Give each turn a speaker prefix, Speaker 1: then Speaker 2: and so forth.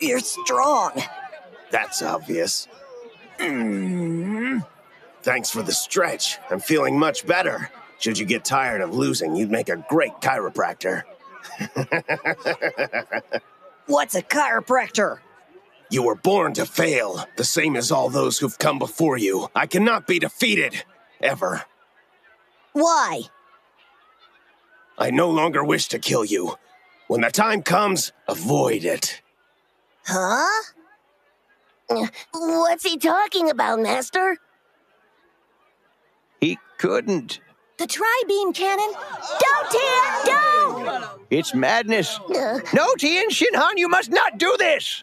Speaker 1: You're strong.
Speaker 2: That's obvious. Mm. Thanks for the stretch. I'm feeling much better. Should you get tired of losing, you'd make a great chiropractor.
Speaker 1: What's a chiropractor?
Speaker 2: You were born to fail, the same as all those who've come before you. I cannot be defeated. Ever.
Speaker 1: Why?
Speaker 2: I no longer wish to kill you. When the time comes, avoid it.
Speaker 1: Huh?
Speaker 3: What's he talking about, Master?
Speaker 4: He couldn't.
Speaker 1: The tri-beam cannon? Don't, Tien! Don't!
Speaker 4: It's madness.
Speaker 3: Uh,
Speaker 4: No, Tien Shinhan, you must not do this!